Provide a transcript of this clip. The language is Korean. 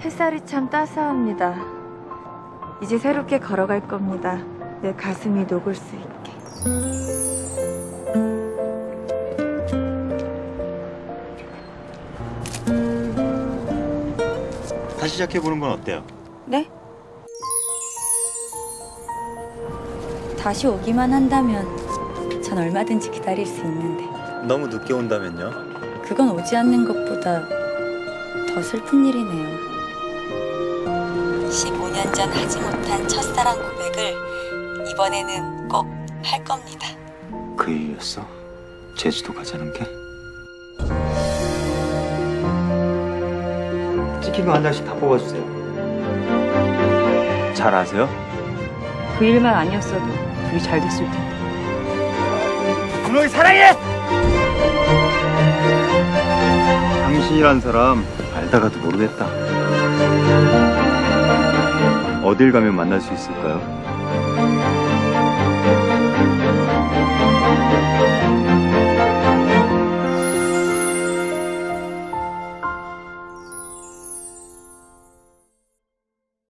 햇살이 참 따스합니다. 이제 새롭게 걸어갈 겁니다. 내 가슴이 녹을 수 있게. 다시 시작해보는 건 어때요? 네? 다시 오기만 한다면 전 얼마든지 기다릴 수 있는데 너무 늦게 온다면요? 그건 오지 않는 것보다 더 슬픈 일이네요. 15년 전 하지 못한 첫사랑 고백을 이번에는 꼭 할 겁니다. 그 이유였어? 제주도 가자는 게? 찍힌 거한 장씩 다 뽑아주세요 잘 아세요? 그 일만 아니었어도 둘이 잘 됐을 텐데. 분홍이 사랑해! 당신이란 사람 알다가도 모르겠다 어딜 가면 만날 수 있을까요?